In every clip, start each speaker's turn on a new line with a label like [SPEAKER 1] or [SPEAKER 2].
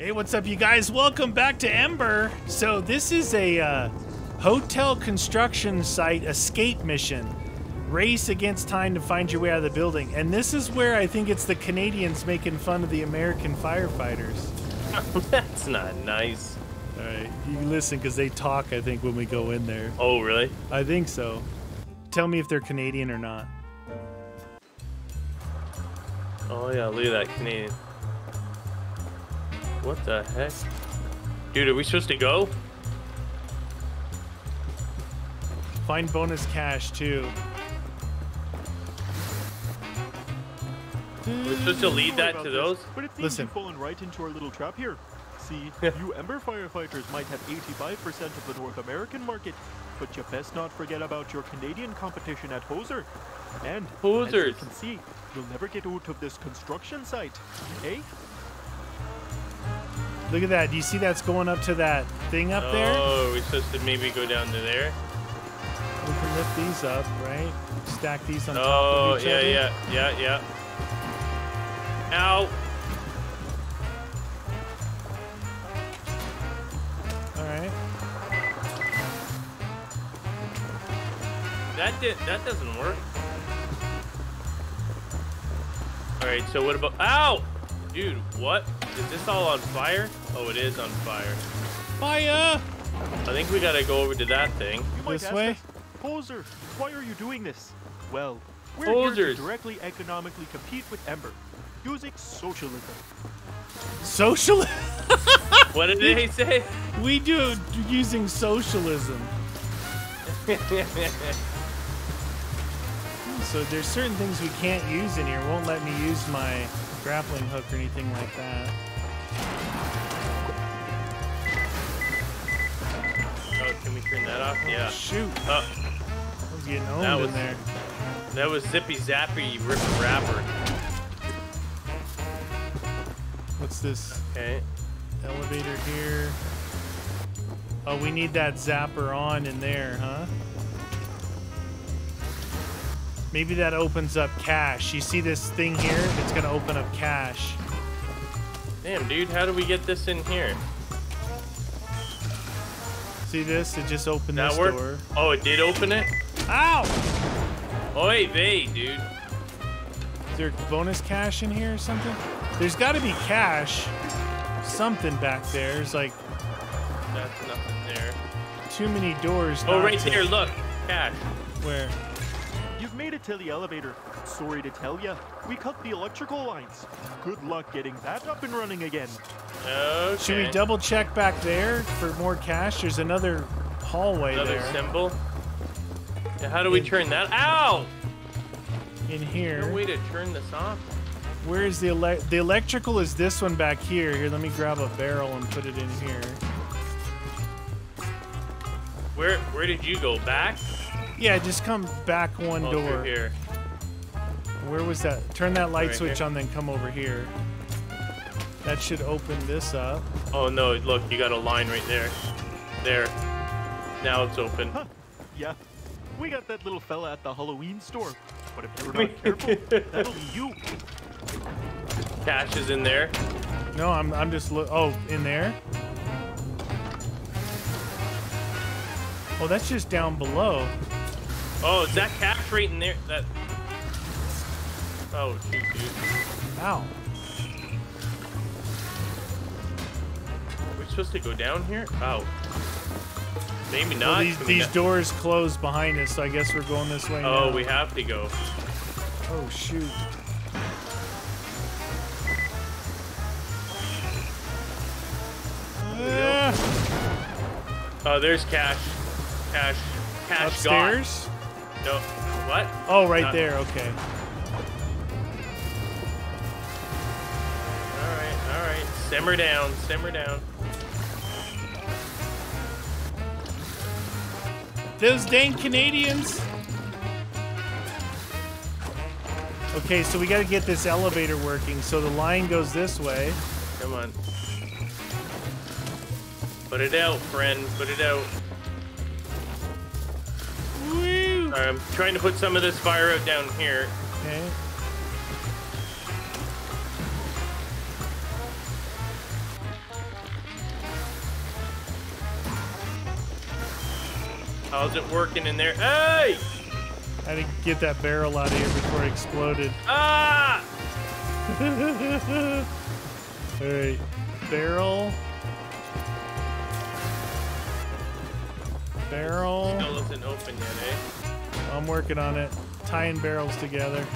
[SPEAKER 1] Hey, what's up, you guys? Welcome back to EMBR. So this is a uh, hotel construction site escape mission. Race against time to find your way out of the building. And this is where I think it's the Canadians making fun of the American firefighters.
[SPEAKER 2] That's not nice.
[SPEAKER 1] All right, you listen because they talk, I think, when we go in there.
[SPEAKER 2] Oh, really?
[SPEAKER 1] I think so. Tell me if they're Canadian or not.
[SPEAKER 2] Oh, yeah, look at that Canadian. What the heck? Dude, are we supposed to go?
[SPEAKER 1] Find bonus cash, too.
[SPEAKER 2] We're supposed to lead that
[SPEAKER 3] about
[SPEAKER 2] to
[SPEAKER 3] this,
[SPEAKER 2] those?
[SPEAKER 3] But it seems
[SPEAKER 1] Listen.
[SPEAKER 3] you've fallen right into our little trap here. See, you EMBR firefighters might have 85% of the North American market, but you best not forget about your Canadian competition at Hoser. And as you can see, you'll never get out of this construction site, eh?
[SPEAKER 1] Look at that. Do you see that's going up to that thing up there?
[SPEAKER 2] Oh, we're supposed to maybe go down to there?
[SPEAKER 1] We can lift these up, right? Stack these on top
[SPEAKER 2] Oh,
[SPEAKER 1] of each other.
[SPEAKER 2] Oh, yeah, yeah, yeah, yeah. Ow!
[SPEAKER 1] All right.
[SPEAKER 2] That did, that doesn't work. Alright, so what about... Ow! Dude, what? Is this all on fire? Oh, it is on fire.
[SPEAKER 1] Fire!
[SPEAKER 2] I think we gotta go over to that thing.
[SPEAKER 3] You might
[SPEAKER 1] This
[SPEAKER 3] ask
[SPEAKER 1] way?
[SPEAKER 3] us, Hoser, why are you doing this? Well, we're here to directly economically compete with EMBR, using socialism.
[SPEAKER 1] Social.
[SPEAKER 2] What did they say?
[SPEAKER 1] we do using socialism. So there's certain things we can't use in here. Won't let me use my grappling hook or anything like that.
[SPEAKER 2] Oh, can we turn that off? Yeah.
[SPEAKER 1] Shoot.
[SPEAKER 2] Uh, oh,
[SPEAKER 1] I was getting owned
[SPEAKER 2] That
[SPEAKER 1] in
[SPEAKER 2] was-
[SPEAKER 1] there.
[SPEAKER 2] that was Zippy Zappy Rip Rapper.
[SPEAKER 1] What's this?
[SPEAKER 2] Okay.
[SPEAKER 1] Elevator here. Oh, we need that zapper on in there, huh? Maybe that opens up cache. You see this thing here? It's gonna open up cache.
[SPEAKER 2] Damn, dude, how do we get this in here?
[SPEAKER 1] See this? It just opened
[SPEAKER 2] That
[SPEAKER 1] this
[SPEAKER 2] work?
[SPEAKER 1] door.
[SPEAKER 2] Oh, it did open it?
[SPEAKER 1] Ow!
[SPEAKER 2] Oy vey, dude.
[SPEAKER 1] Is there bonus cash in here or something? There's gotta be cash. Something back there. There's like
[SPEAKER 2] That's nothing there.
[SPEAKER 1] too many doors.
[SPEAKER 2] Oh,
[SPEAKER 1] not
[SPEAKER 2] right
[SPEAKER 1] to-
[SPEAKER 2] there, look. Cash.
[SPEAKER 1] Where?
[SPEAKER 3] You've made it to the elevator. Sorry to tell ya, we cut the electrical lines. Good luck getting that up and running again.
[SPEAKER 2] Okay.
[SPEAKER 1] Should we double check back there for more cash? There's another hallway
[SPEAKER 2] Another
[SPEAKER 1] there.
[SPEAKER 2] symbol. Yeah, how do we turn that? Ow!
[SPEAKER 1] in here.
[SPEAKER 2] a way to turn this off?
[SPEAKER 1] Where is the ele- the electrical? Is this one back here? Here, let me grab a barrel and put it in here.
[SPEAKER 2] Where Where did you go? Back?
[SPEAKER 1] Yeah, just come back one
[SPEAKER 2] Oh,
[SPEAKER 1] door.
[SPEAKER 2] here.
[SPEAKER 1] Where was that? Turn that light
[SPEAKER 2] Right
[SPEAKER 1] switch
[SPEAKER 2] here.
[SPEAKER 1] on, then come over here. That should open this up.
[SPEAKER 2] Oh no! Look, you got a line right there. There. Now it's open.
[SPEAKER 3] Huh. Yeah, we got that little fella at the Halloween store. But if you're not careful, that'll be you.
[SPEAKER 2] Cash is in there.
[SPEAKER 1] No, I'm I'm just look. oh in there. Oh, that's just down below.
[SPEAKER 2] Oh, is that cash right in there? That. Oh, shoot, dude.
[SPEAKER 1] Ow.
[SPEAKER 2] Supposed to go down here? Oh. Maybe
[SPEAKER 1] Well,
[SPEAKER 2] not.
[SPEAKER 1] these these doors close behind us, so I guess we're going this way
[SPEAKER 2] Oh,
[SPEAKER 1] now.
[SPEAKER 2] we have to go.
[SPEAKER 1] Oh shoot. Ah,
[SPEAKER 2] Oh, there's cash. Cash. Cash
[SPEAKER 1] upstairs?
[SPEAKER 2] gone. No. What?
[SPEAKER 1] Oh, right
[SPEAKER 2] Not-
[SPEAKER 1] there. Okay.
[SPEAKER 2] All right. All right. Simmer down. Simmer down.
[SPEAKER 1] Those dang Canadians. Okay, so we got to get this elevator working. So the line goes this way.
[SPEAKER 2] Come on. Put it out, friend. Put it out.
[SPEAKER 1] Woo!
[SPEAKER 2] Right, I'm trying to put some of this fire out down here.
[SPEAKER 1] Okay.
[SPEAKER 2] How's it working in there? Hey!
[SPEAKER 1] I had to get that barrel out of here before it exploded.
[SPEAKER 2] Ah!
[SPEAKER 1] All right, barrel. Barrel.
[SPEAKER 2] Still isn't open yet, eh?
[SPEAKER 1] I'm working on it. Tying barrels together.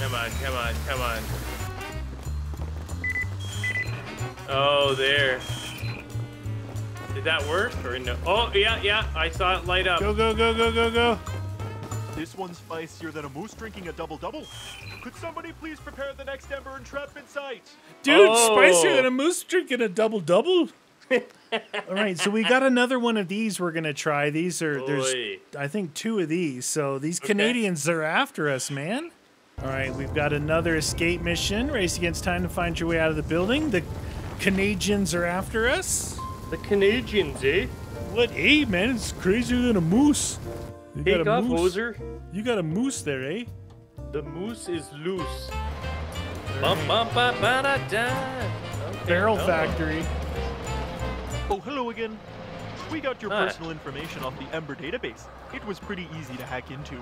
[SPEAKER 2] Come on, come on, come on. Oh, there. Did that work or no? Oh, yeah, yeah. I saw it light up.
[SPEAKER 1] Go, go, go, go, go, go.
[SPEAKER 3] This one's spicier than a moose drinking a double double. Could somebody please prepare the next EMBR entrapment site?
[SPEAKER 1] Dude,
[SPEAKER 2] Oh.
[SPEAKER 1] spicier than a moose drinking a double double. All right, so we got another one of these we're gonna try. These are there's I think two of these. So these Canadians are after us, man. All right, we've got another escape mission. Race against time to find your way out of the building. The Canadians are after us.
[SPEAKER 2] The Canadians, eh?
[SPEAKER 1] What? Hey, man, it's crazier than a moose. You
[SPEAKER 2] Take
[SPEAKER 1] got a
[SPEAKER 2] off,
[SPEAKER 1] moose.
[SPEAKER 2] hoser.
[SPEAKER 1] You got a moose there, eh?
[SPEAKER 2] The moose is loose. Bum, bum, ba, ba, da, da. Okay,
[SPEAKER 1] Barrel. Factory.
[SPEAKER 3] Oh, hello again. We got your
[SPEAKER 2] Hi.
[SPEAKER 3] personal information off the EMBR database. It was pretty easy to hack into.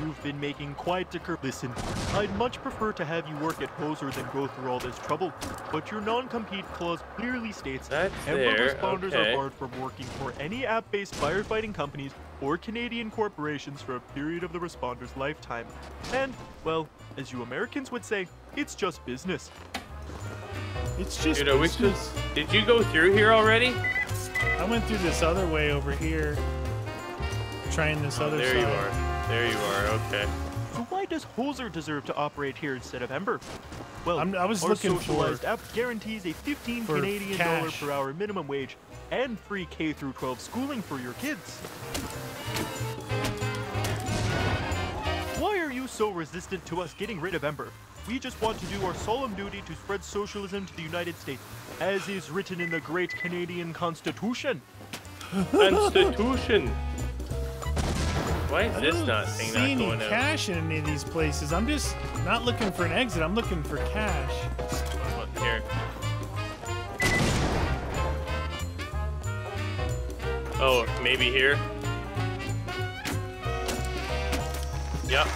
[SPEAKER 3] You've been making quite a cur- Listen, I'd much prefer to have you work at Hoser than go through all this trouble. But your non-compete clause clearly states
[SPEAKER 2] That's
[SPEAKER 3] EMBR
[SPEAKER 2] there,
[SPEAKER 3] responders
[SPEAKER 2] okay.
[SPEAKER 3] are barred from working for any app-based firefighting companies or Canadian corporations for a period of the responder's lifetime. And, well, as you Americans would say, it's just business.
[SPEAKER 1] It's just.
[SPEAKER 2] Dude, are we
[SPEAKER 1] business.
[SPEAKER 2] supposed- Did you go through here already?
[SPEAKER 1] I went through this other way over here. Trying this oh, other
[SPEAKER 2] Oh, there
[SPEAKER 1] side.
[SPEAKER 2] you are. There you are. Okay.
[SPEAKER 3] So why does Hoser deserve to operate here instead of EMBR? Well,
[SPEAKER 1] I'm- I was
[SPEAKER 3] our
[SPEAKER 1] looking for-
[SPEAKER 3] socialized app guarantees a 15
[SPEAKER 1] for
[SPEAKER 3] Canadian dollar per hour minimum wage and free K through 12 schooling for your kids. Why are you so resistant to us getting rid of EMBR? We just want to do our solemn duty to spread socialism to the United States, as is written in the great Canadian Constitution.
[SPEAKER 2] Constitution. Why is
[SPEAKER 1] I
[SPEAKER 2] this not
[SPEAKER 1] see
[SPEAKER 2] thing not
[SPEAKER 1] any
[SPEAKER 2] out?
[SPEAKER 1] cash in any of these places. I'm just not looking for an exit. I'm looking for cash.
[SPEAKER 2] Look Here. Oh, maybe here. Yep.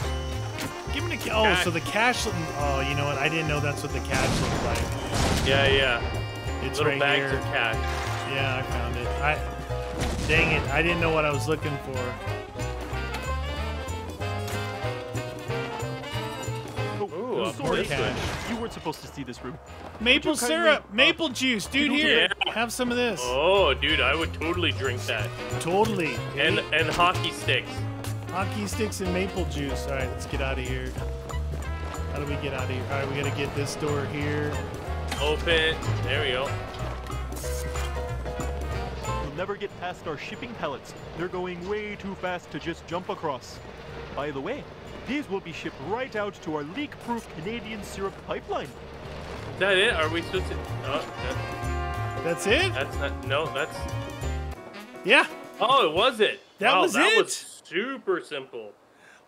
[SPEAKER 1] Give me the Oh,
[SPEAKER 2] Cash.
[SPEAKER 1] so the cash. Oh, you know what? I didn't know that's what the cash looked like.
[SPEAKER 2] Yeah, yeah.
[SPEAKER 1] It's
[SPEAKER 2] Little
[SPEAKER 1] right
[SPEAKER 2] bags
[SPEAKER 1] here.
[SPEAKER 2] of cash.
[SPEAKER 1] Yeah, I found it. I. Dang it! I didn't know what I was looking for.
[SPEAKER 2] Ooh, a
[SPEAKER 3] sorry,
[SPEAKER 1] cash.
[SPEAKER 3] you weren't supposed to see this room.
[SPEAKER 1] Maple
[SPEAKER 3] you kindly,
[SPEAKER 1] syrup,
[SPEAKER 3] uh,
[SPEAKER 1] maple juice, dude.
[SPEAKER 3] you
[SPEAKER 1] Here,
[SPEAKER 2] Yeah.
[SPEAKER 1] have some of this.
[SPEAKER 2] Oh, dude, I would totally drink that.
[SPEAKER 1] Totally.
[SPEAKER 2] And and hockey sticks.
[SPEAKER 1] Hockey sticks and maple juice. All right, let's get out of here. How do we get out of here? All right, we gotta get this door here.
[SPEAKER 2] Open. There we go.
[SPEAKER 3] You'll never get past our shipping pallets. They're going way too fast to just jump across. By the way, these will be shipped right out to our leak-proof Canadian syrup pipeline.
[SPEAKER 2] Is that it? Are we supposed to? Oh, that,
[SPEAKER 1] That's it.
[SPEAKER 2] that's not. No, that's.
[SPEAKER 1] Yeah.
[SPEAKER 2] Oh, it was it.
[SPEAKER 1] That
[SPEAKER 2] wow,
[SPEAKER 1] was
[SPEAKER 2] that
[SPEAKER 1] it.
[SPEAKER 2] was super simple.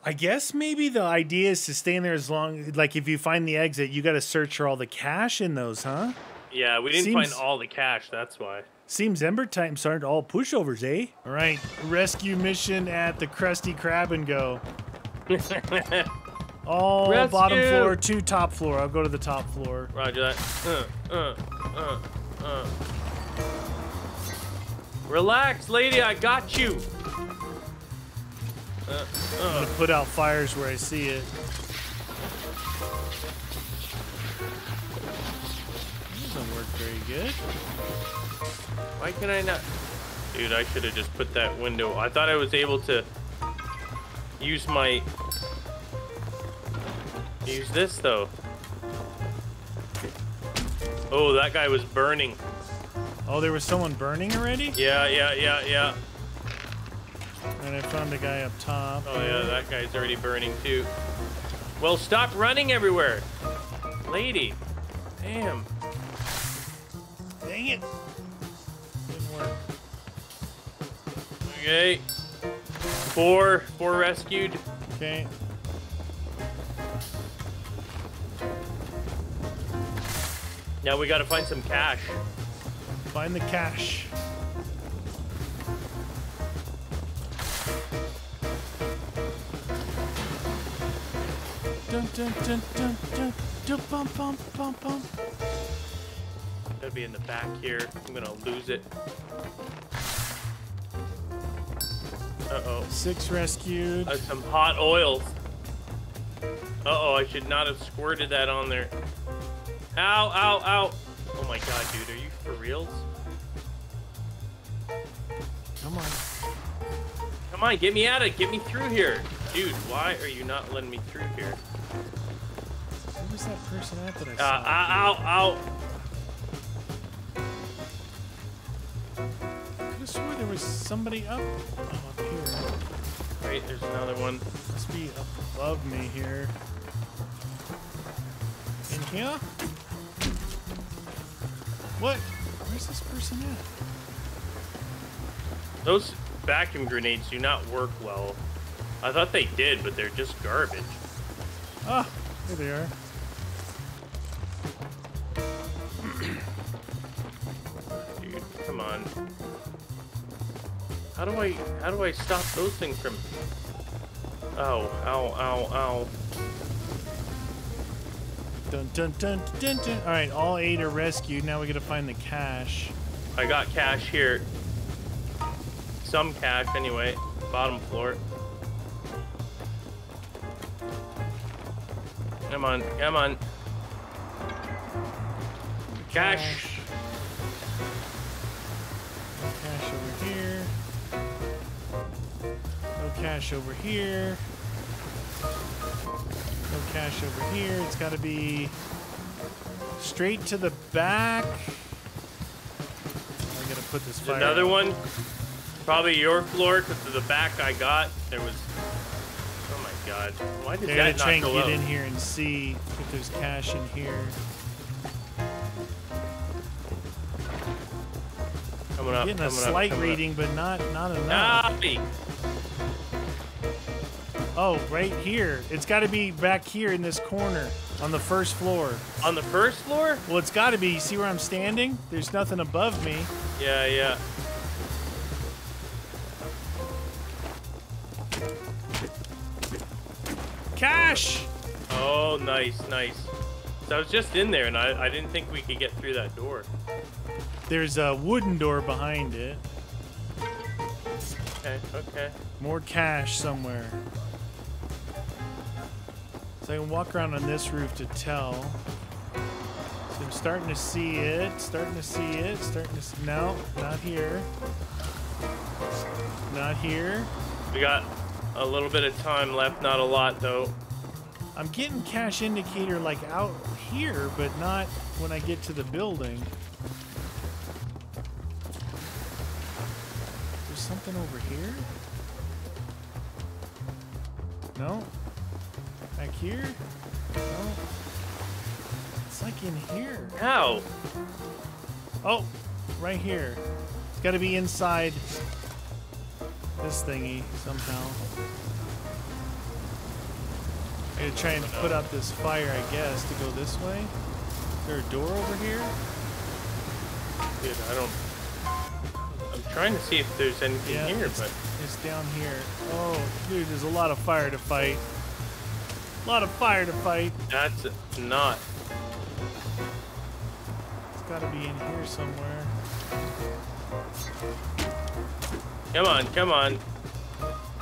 [SPEAKER 1] I guess maybe the idea is to stay in there as long. Like if you find the exit, you got to search for all the cash in those, huh?
[SPEAKER 2] Yeah, we didn't
[SPEAKER 1] Seems-
[SPEAKER 2] find all the cash. That's why.
[SPEAKER 1] Seems EMBR times aren't all pushovers, eh? All right, rescue mission at the Krusty Krab and Go. All bottom floor, two top floor. I'll go to the top floor.
[SPEAKER 2] Roger that. Uh, uh, uh, uh. Relax, lady. I got you. Uh,
[SPEAKER 1] I'm
[SPEAKER 2] uh.
[SPEAKER 1] gonna put out fires where I see it. Doesn't work very good.
[SPEAKER 2] Why can I not? Dude, I should have just put that window. I thought I was able to use my. Use this though. Oh, that guy was burning.
[SPEAKER 1] Oh, there was someone burning already?
[SPEAKER 2] Yeah, yeah, yeah, yeah.
[SPEAKER 1] And I found a guy up top.
[SPEAKER 2] Oh yeah, that guy's already burning too. Well, stop running everywhere, lady. Damn.
[SPEAKER 1] Dang it. Didn't work.
[SPEAKER 2] Okay. Four, four rescued.
[SPEAKER 1] Okay.
[SPEAKER 2] Now we gotta find some cash.
[SPEAKER 1] Find the cash. Dun dun dun dun dun dun bum bum bum bum.
[SPEAKER 2] Gotta be in the back here. I'm gonna lose it. Uh-oh.
[SPEAKER 1] Six rescued.
[SPEAKER 2] Uh, some hot oils. Uh-oh, I should not have squirted that on there. Ow, ow, ow. Oh my god, dude, are you for reals?
[SPEAKER 1] Come on.
[SPEAKER 2] Come on, get me out of Get me through here. Dude, why are you not letting me through here?
[SPEAKER 1] Who was that person at that I
[SPEAKER 2] Uh,
[SPEAKER 1] saw?
[SPEAKER 2] ow, ow, ow.
[SPEAKER 1] I could have swore there was somebody up. Oh, up here.
[SPEAKER 2] Wait, there's another one.
[SPEAKER 1] Must be above me here. In here? What? Where's this person at?
[SPEAKER 2] Those vacuum grenades do not work well. I thought they did, but they're just garbage.
[SPEAKER 1] Ah, here they are.
[SPEAKER 2] Dude, come on. How do I how do I stop those things from Oh, ow, ow, ow.
[SPEAKER 1] Dun dun dun dun dun. All right, all eight are rescued. Now we gotta find the cash.
[SPEAKER 2] I got cash here. Some cash anyway. Bottom floor. Come on, come on. Cash.
[SPEAKER 1] No cash over here. No cash over here. Cash over here. It's got to be straight to the back. I gotta put this fire.
[SPEAKER 2] another
[SPEAKER 1] out.
[SPEAKER 2] one. Probably your floor, because the back I got, there was... Oh my god. Why did
[SPEAKER 1] gotta
[SPEAKER 2] that
[SPEAKER 1] try and get
[SPEAKER 2] up?
[SPEAKER 1] in here and see if there's cash in here.
[SPEAKER 2] Coming up,
[SPEAKER 1] Getting a slight reading, but not not enough.
[SPEAKER 2] Me.
[SPEAKER 1] Oh, right here. It's got to be back here in this corner on the first floor.
[SPEAKER 2] On the first floor?
[SPEAKER 1] Well, it's got to be. You See where I'm standing? There's nothing above me.
[SPEAKER 2] Yeah, yeah.
[SPEAKER 1] Cash!
[SPEAKER 2] Oh, nice, nice. So I was just in there, and I, I didn't think we could get through that door.
[SPEAKER 1] There's a wooden door behind it.
[SPEAKER 2] Okay, okay.
[SPEAKER 1] More cash somewhere. So I can walk around on this roof to tell. So I'm starting to see it. Starting to see it. Starting to see. No, not here. Not here.
[SPEAKER 2] We got a little bit of time left, not a lot though.
[SPEAKER 1] I'm getting cash indicator like out here, but not when I get to the building. There's something over here? No? Here? No? It's like in here.
[SPEAKER 2] How?
[SPEAKER 1] Oh, right here. It's got to be inside this thingy somehow. I gotta try and put out this fire, I guess, to go this way. Is there a door over here?
[SPEAKER 2] Dude, I don't. I'm trying to see if there's anything
[SPEAKER 1] Yeah,
[SPEAKER 2] here,
[SPEAKER 1] it's,
[SPEAKER 2] but
[SPEAKER 1] it's down here. Oh, dude, there's a lot of fire to fight. A lot of fire to fight.
[SPEAKER 2] that's not.
[SPEAKER 1] It's gotta be in here somewhere.
[SPEAKER 2] Come on, come on.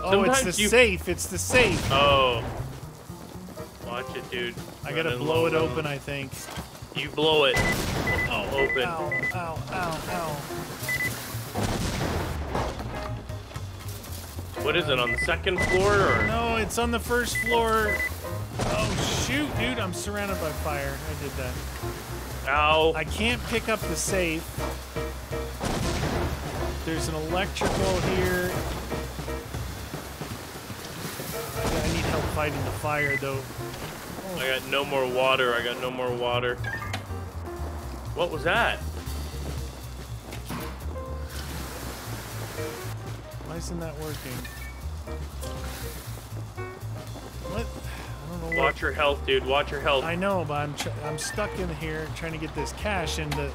[SPEAKER 1] Oh, it's the
[SPEAKER 2] you-
[SPEAKER 1] safe. It's the safe.
[SPEAKER 2] Oh. Watch it, dude.
[SPEAKER 1] I gotta blow it open, I think.
[SPEAKER 2] You blow it. Oh, open.
[SPEAKER 1] Ow, ow, ow, ow.
[SPEAKER 2] What is it, on the second floor or?
[SPEAKER 1] No, it's on the first floor. Oh, shoot, dude. I'm surrounded by fire. I did that.
[SPEAKER 2] Ow.
[SPEAKER 1] I can't pick up the safe. There's an electrical here. I, need help fighting the fire, though.
[SPEAKER 2] I got no more water. I got no more water. What was that?
[SPEAKER 1] Why isn't that working?
[SPEAKER 2] Watch your health, dude. Watch your health.
[SPEAKER 1] I know, but I'm I'm stuck in here trying to get this cash, and the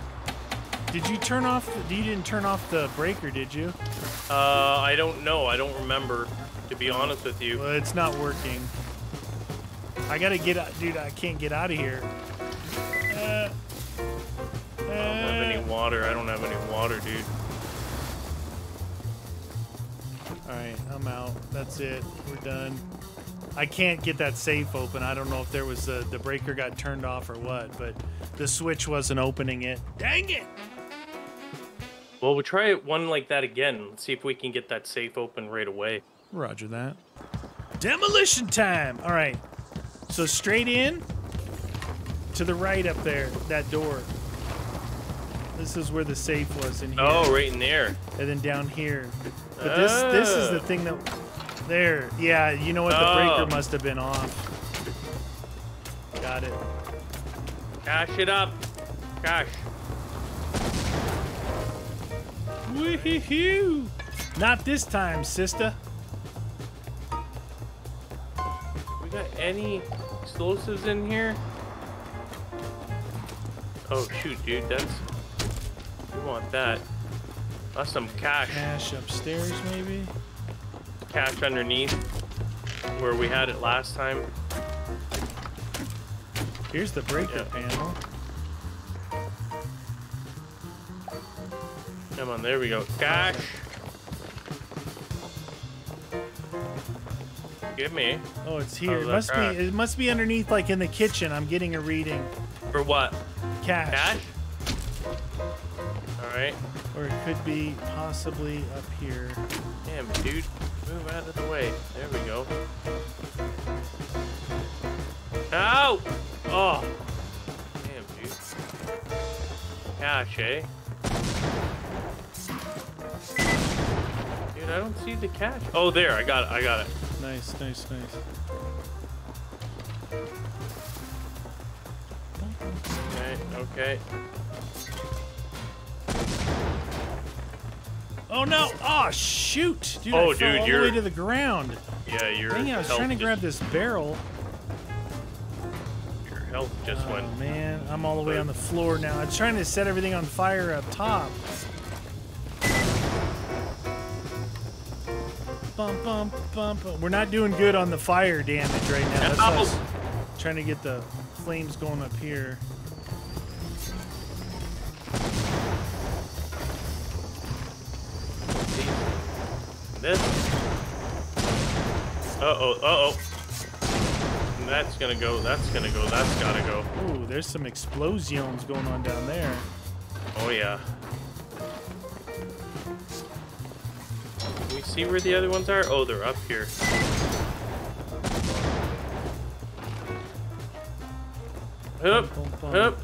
[SPEAKER 1] Did you turn off? The, You didn't turn off the breaker, did you?
[SPEAKER 2] Uh, I don't know. I don't remember, to be honest with you.
[SPEAKER 1] Well, it's not working. I gotta get out, dude. I can't get out of here. Uh,
[SPEAKER 2] I don't have any
[SPEAKER 1] uh,
[SPEAKER 2] water. I don't have any water, dude.
[SPEAKER 1] all right, I'm out. That's it. We're done. I can't get that safe open. I don't know if there was a, the breaker got turned off or what, but the switch wasn't opening it. Dang it!
[SPEAKER 2] Well, we'll try it one like that again. Let's see if we can get that safe open right away.
[SPEAKER 1] Roger that. Demolition time. All right. So straight in to the right up there, that door. This is where the safe was in here.
[SPEAKER 2] Oh, right in there.
[SPEAKER 1] And then down here. But this this is the
[SPEAKER 2] Ah.
[SPEAKER 1] thing that there. Yeah, you know what? The
[SPEAKER 2] Oh.
[SPEAKER 1] breaker must have been off. Got it.
[SPEAKER 2] Cash it up. Cash.
[SPEAKER 1] Woohoo! Not this time, sister.
[SPEAKER 2] We got any explosives in here? Oh shoot, dude, that's we want that. That's some cash.
[SPEAKER 1] Cash upstairs, maybe.
[SPEAKER 2] Cash underneath where we had it last time.
[SPEAKER 1] Here's the breaker
[SPEAKER 2] Yeah.
[SPEAKER 1] panel.
[SPEAKER 2] Come on, there we go. Cash. Give me.
[SPEAKER 1] Oh, it's here.
[SPEAKER 2] Oh,
[SPEAKER 1] it must be. It must be underneath, like in the kitchen. I'm getting a reading.
[SPEAKER 2] For what?
[SPEAKER 1] Cash.
[SPEAKER 2] Cash? Alright.
[SPEAKER 1] Or it could be possibly up here.
[SPEAKER 2] Damn, dude. Move out of the way. There we go. Ow! Oh! Damn, dude. Cash, eh? Dude, I don't see the cash. Oh, there. I got it. I got it.
[SPEAKER 1] Nice, nice, nice.
[SPEAKER 2] Okay, okay.
[SPEAKER 1] Oh no! Oh shoot! Dude,
[SPEAKER 2] Oh,
[SPEAKER 1] I fell
[SPEAKER 2] dude,
[SPEAKER 1] all the
[SPEAKER 2] you're-
[SPEAKER 1] way to the ground.
[SPEAKER 2] Yeah, your
[SPEAKER 1] Dang, I was trying to
[SPEAKER 2] just-
[SPEAKER 1] grab this barrel.
[SPEAKER 2] Your health just
[SPEAKER 1] Oh
[SPEAKER 2] went.
[SPEAKER 1] man, I'm all the way on the floor now. I'm trying to set everything on fire up top. Bum, bum, bum, bum. We're not doing good on the fire damage right now. That's us trying to get the flames going up here.
[SPEAKER 2] This. Uh oh, uh oh. That's gonna go, that's gonna go, that's gotta go.
[SPEAKER 1] Ooh, there's some explosions going on down there.
[SPEAKER 2] Oh yeah. Can we see where the other ones are? Oh, they're up here. Hup, hup.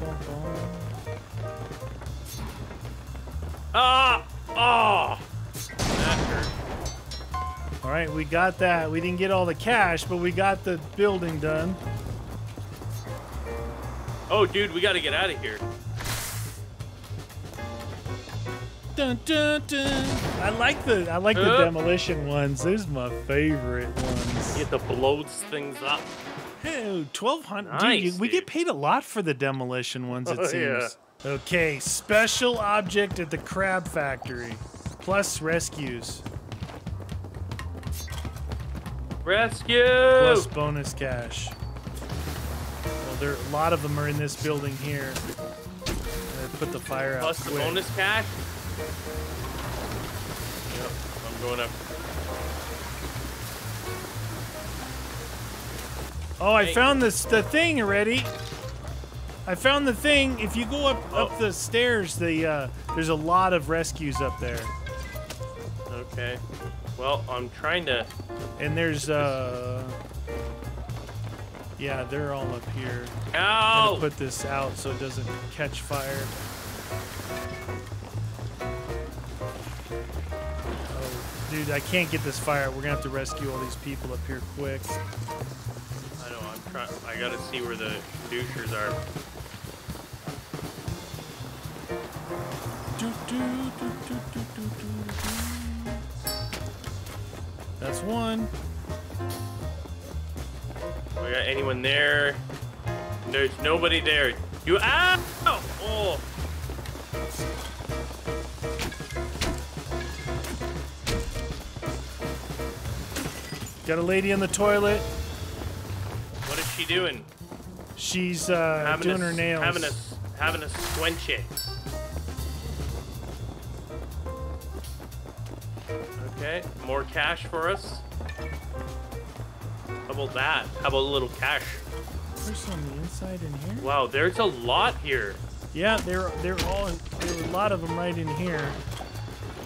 [SPEAKER 2] Ah! Ah!
[SPEAKER 1] All right, we got that. We didn't get all the cash, but we got the building done.
[SPEAKER 2] Oh, dude, we gotta get out of here.
[SPEAKER 1] Dun, dun, dun. I like the I like the
[SPEAKER 2] Uh.
[SPEAKER 1] demolition ones. Those are my favorite ones.
[SPEAKER 2] Get the blows things up.
[SPEAKER 1] Hey, twelve hundred.
[SPEAKER 2] Nice,
[SPEAKER 1] dude, we get paid a lot for the demolition ones. It
[SPEAKER 2] Oh,
[SPEAKER 1] seems. Okay, special object at the crab factory, plus rescues,
[SPEAKER 2] Rescue!
[SPEAKER 1] plus bonus cash. Well, there a lot of them are in this building here. Uh, put the fire out.
[SPEAKER 2] Plus the
[SPEAKER 1] quick.
[SPEAKER 2] bonus cash. Yep, I'm going up.
[SPEAKER 1] Oh, I
[SPEAKER 2] Hey.
[SPEAKER 1] found this the thing already. I found the thing. If you go up up
[SPEAKER 2] Oh.
[SPEAKER 1] the stairs, the uh, there's a lot of rescues up there,
[SPEAKER 2] Okay. Well, I'm trying to.
[SPEAKER 1] and there's uh, yeah, they're all up here. I'm
[SPEAKER 2] Ow!
[SPEAKER 1] gonna put this out so it doesn't catch fire. Oh, dude, I can't get this fire. We're gonna have to rescue all these people up here quick.
[SPEAKER 2] I know. I'm trying. I gotta see where the douchers are.
[SPEAKER 1] Do, do, do, one.
[SPEAKER 2] We got anyone there? There's nobody there. You ah! Oh! oh.
[SPEAKER 1] Got a lady in the toilet.
[SPEAKER 2] What is she doing?
[SPEAKER 1] She's uh, doing
[SPEAKER 2] a,
[SPEAKER 1] her nails.
[SPEAKER 2] Having a having a squench it. More cash for us. How about that? How about a little cash?
[SPEAKER 1] Person on the inside in here.
[SPEAKER 2] Wow, there's a lot here.
[SPEAKER 1] Yeah, they're they're all there are a lot of them right in here.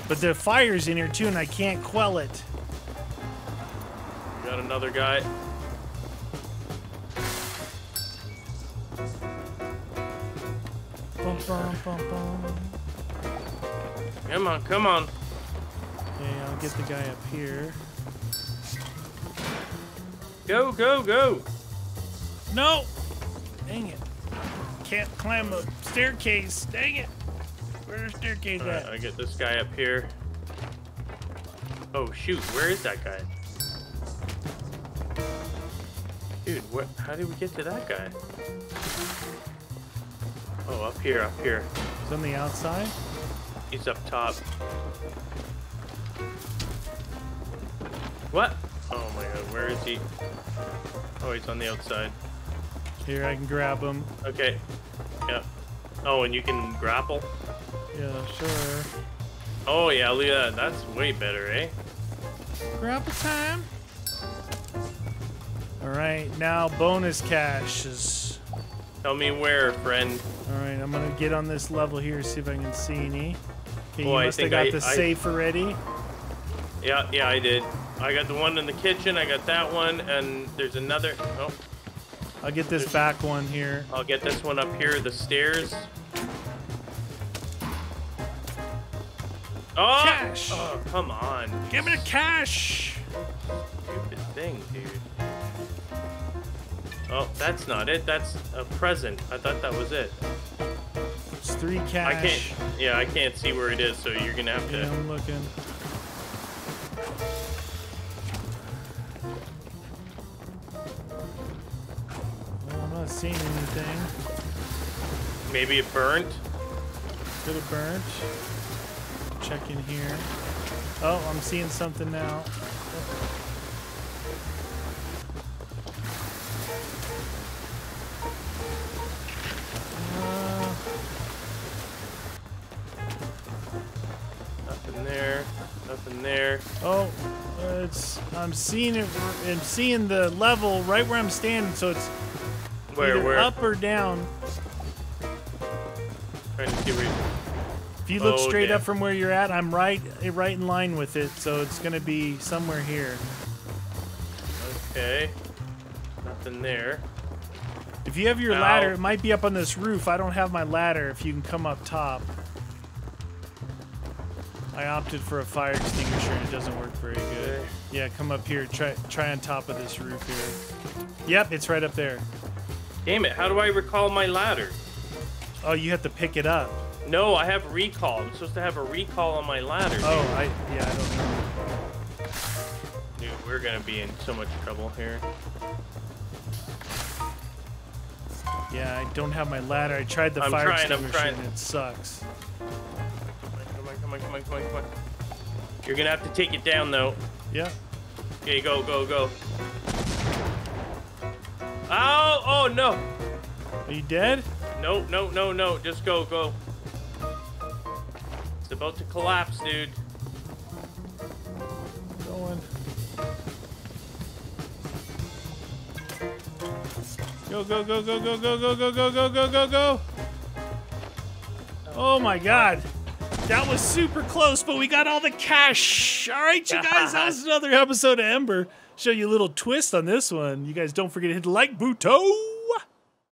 [SPEAKER 1] But the fire's in here too, and I can't quell it.
[SPEAKER 2] Got another guy.
[SPEAKER 1] Bum, bum, bum.
[SPEAKER 2] Come on, come on.
[SPEAKER 1] Okay, I'll get the guy up here.
[SPEAKER 2] Go, go, go.
[SPEAKER 1] No! Dang it. Can't climb a staircase. Dang it. Where's the staircase
[SPEAKER 2] All right,
[SPEAKER 1] at?
[SPEAKER 2] I get this guy up here. Oh shoot, where is that guy? Dude, what? How did we get to that guy? Oh, up here, up here.
[SPEAKER 1] He's on the outside.
[SPEAKER 2] He's up top. What? Oh my god, where is he? Oh, he's on the outside.
[SPEAKER 1] Here, I can grab him.
[SPEAKER 2] Okay. Yep. Oh, and you can grapple?
[SPEAKER 1] Yeah, sure.
[SPEAKER 2] Oh yeah, look at that. That's way better, eh?
[SPEAKER 1] Grapple time. All right, now bonus cash is.
[SPEAKER 2] Tell me where, friend.
[SPEAKER 1] All right, I'm gonna get on this level here, see if I can see any. Okay, you
[SPEAKER 2] Oh, I
[SPEAKER 1] must have got
[SPEAKER 2] I-
[SPEAKER 1] the
[SPEAKER 2] I-
[SPEAKER 1] safe already.
[SPEAKER 2] Yeah, yeah, I did. I got the one in the kitchen, I got that one, and there's another. Oh,
[SPEAKER 1] I'll get this back one here.
[SPEAKER 2] I'll get this one up here, the stairs. Oh!
[SPEAKER 1] Cash.
[SPEAKER 2] Oh, come on.
[SPEAKER 1] Give me the cash.
[SPEAKER 2] Stupid thing, dude. Oh, that's not it. That's a present. I thought that was it.
[SPEAKER 1] It's three
[SPEAKER 2] I
[SPEAKER 1] cash.
[SPEAKER 2] can't. Yeah, I can't see where it is, so you're gonna have to.
[SPEAKER 1] Yeah,
[SPEAKER 2] to.
[SPEAKER 1] I'm looking. Anything.
[SPEAKER 2] Maybe it burnt.
[SPEAKER 1] Could have burnt. Check in here. Oh, I'm seeing something now. Uh,
[SPEAKER 2] Nothing there. Nothing there.
[SPEAKER 1] oh, it's. I'm seeing it. I'm seeing the level right where I'm standing, so it's
[SPEAKER 2] Where?
[SPEAKER 1] either
[SPEAKER 2] Where?
[SPEAKER 1] up or down.
[SPEAKER 2] Trying to see where. You...
[SPEAKER 1] If you look
[SPEAKER 2] Oh,
[SPEAKER 1] straight
[SPEAKER 2] yeah.
[SPEAKER 1] up from where you're at, I'm right, eh, right in line with it. So it's gonna be somewhere here.
[SPEAKER 2] Okay. Nothing there.
[SPEAKER 1] If you have your
[SPEAKER 2] Ow.
[SPEAKER 1] ladder, it might be up on this roof. I don't have my ladder. If you can come up top. I opted for a fire extinguisher and it doesn't work very good. Yeah, come up here. Try try on top of this roof here. Yep, it's right up there.
[SPEAKER 2] Damn it! How do I recall my ladder?
[SPEAKER 1] Oh, you have to pick it up.
[SPEAKER 2] No, I have recall. I'm supposed to have a recall on my ladder. dude.
[SPEAKER 1] Oh, I yeah, I don't know.
[SPEAKER 2] Dude, we're gonna be in so much trouble here.
[SPEAKER 1] Yeah, I don't have my ladder. I tried the
[SPEAKER 2] I'm
[SPEAKER 1] fire
[SPEAKER 2] trying, I'm
[SPEAKER 1] extinguisher
[SPEAKER 2] trying.
[SPEAKER 1] and it sucks.
[SPEAKER 2] Come on, come on, come on, come on, come on. You're gonna have to take it down though.
[SPEAKER 1] Yeah.
[SPEAKER 2] Okay, go, go, go. Ow! Oh no!
[SPEAKER 1] Are you dead?
[SPEAKER 2] No, no, no, no. Just go, go. It's about to collapse, dude.
[SPEAKER 1] Going. Go, go, go, go, go, go, go, go, go, go, go, go, go. Oh my god. That was super close, but we got all the cash. All right, you guys, that was another episode of EMBR. Show you a little twist on this one. You guys don't forget to hit the like button.